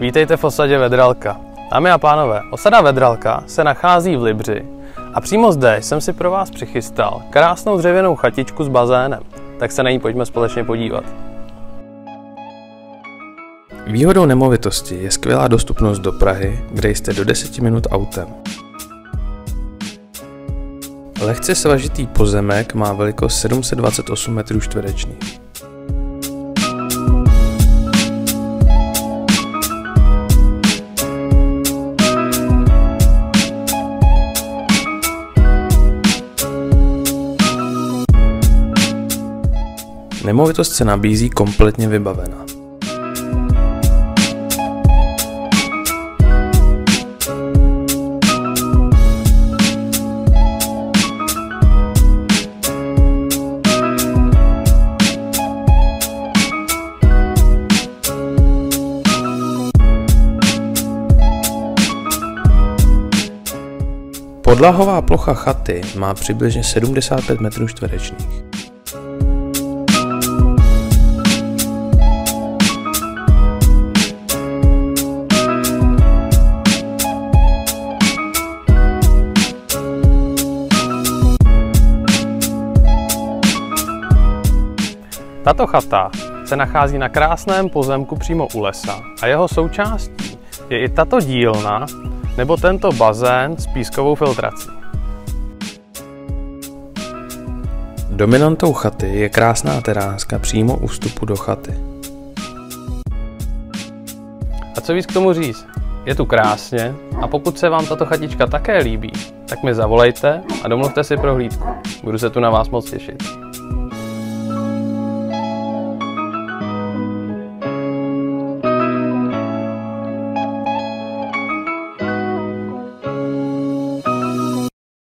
Vítejte v osadě Vedralka. Dámy a pánové, osada Vedralka se nachází v Libři a přímo zde jsem si pro vás přichystal krásnou dřevěnou chatičku s bazénem. Tak se na ní pojďme společně podívat. Výhodou nemovitosti je skvělá dostupnost do Prahy, kde jste do 10 minut autem. Lehce svažitý pozemek má velikost 728 m2. Nemovitost se nabízí kompletně vybavená. Podlahová plocha chaty má přibližně 75 metrů čtverečních. Tato chata se nachází na krásném pozemku přímo u lesa a jeho součástí je i tato dílna nebo tento bazén s pískovou filtrací. Dominantou chaty je krásná teráska přímo u vstupu do chaty. A co víc k tomu říct? Je tu krásně a pokud se vám tato chatička také líbí, tak mi zavolejte a domluvte si prohlídku. Budu se tu na vás moc těšit.